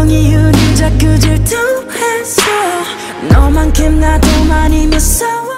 감정이 우릴 자꾸 질투했어. 너만큼 나도 많이 무서워